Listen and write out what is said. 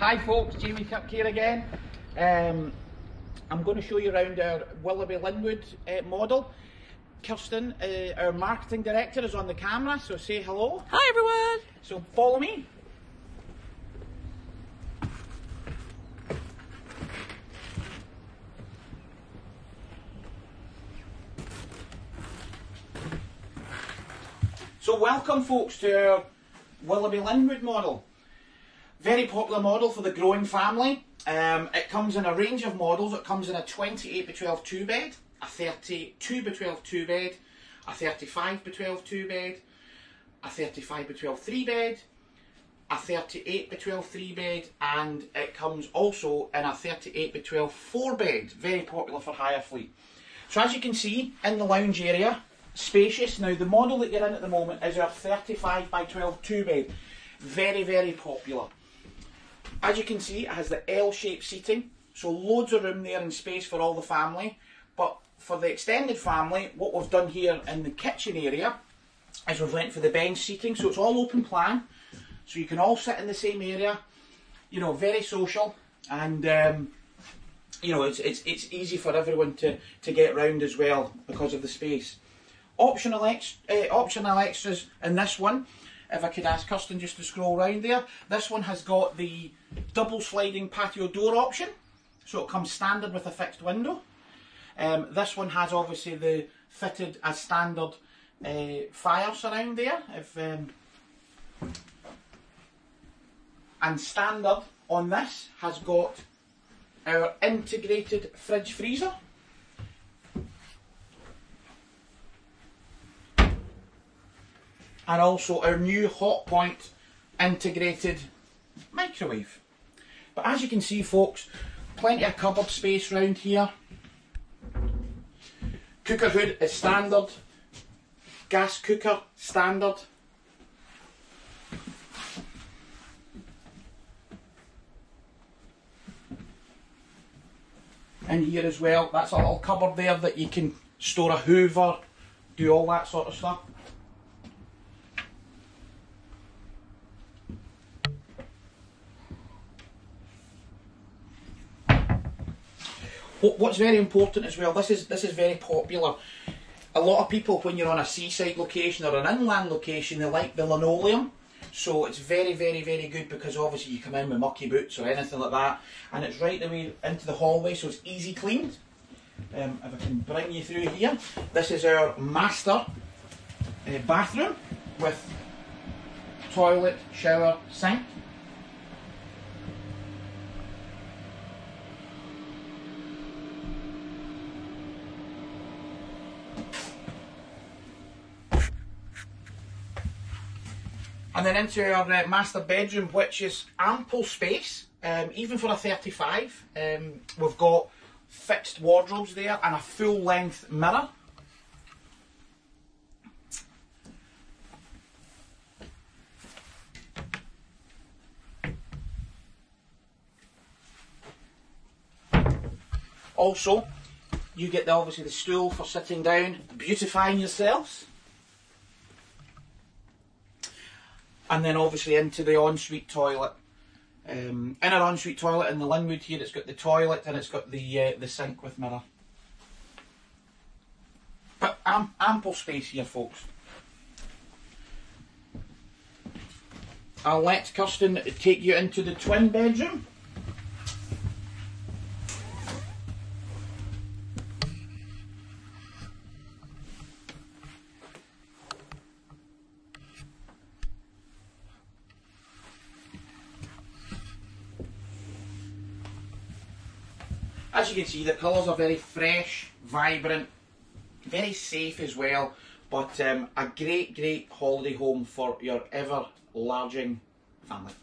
Hi folks, Jamie Kirk here again. Um, I'm going to show you around our Willerby Linwood uh, model. Kirsten, uh, our marketing director, is on the camera, so say hello. Hi everyone! So follow me. So welcome folks to our Willerby Linwood model. Very popular model for the growing family. Um, it comes in a range of models. It comes in a 28 by 12 two bed, a 32 by 12 two bed, a 35 by 12 two bed, a 35 by 12 three bed, a 38 by 12 three bed, and it comes also in a 38 by 12 four bed. Very popular for hire fleet. So as you can see in the lounge area, spacious. Now the model that you're in at the moment is our 35 by 12 two bed. Very, very popular. As you can see, it has the L-shaped seating, so loads of room there and space for all the family. But for the extended family, what we've done here in the kitchen area is we've went for the bench seating, so it's all open plan, so you can all sit in the same area. You know, very social, and um, you know it's it's it's easy for everyone to to get round as well because of the space. Optional ex uh, optional extras in this one if I could ask Kirsten just to scroll round there. This one has got the double sliding patio door option, so it comes standard with a fixed window. Um, this one has obviously the fitted as standard uh, fire surround there. If um, and standard on this has got our integrated fridge freezer. And also our new Hotpoint integrated microwave. But as you can see folks, plenty of cupboard space around here. Cooker hood is standard. Gas cooker, standard. In here as well, that's a little cupboard there that you can store a hoover, do all that sort of stuff. What's very important as well, this is this is very popular. A lot of people, when you're on a seaside location or an inland location, they like the linoleum. So it's very, very, very good because obviously you come in with mucky boots or anything like that, and it's right the way into the hallway, so it's easy cleaned. Um, if I can bring you through here, this is our master uh, bathroom with toilet, shower, sink. And then into our uh, master bedroom, which is ample space, um, even for a 35. Um, we've got fixed wardrobes there and a full length mirror. Also, you get the, obviously the stool for sitting down, beautifying yourselves. And then obviously into the ensuite toilet. Um, in our ensuite toilet in the Linwood here, it's got the toilet and it's got the uh, the sink with mirror. But am ample space here, folks. I'll let Kirsten take you into the twin bedroom. As you can see, the colours are very fresh, vibrant, very safe as well, but um, a great, great holiday home for your ever larging family.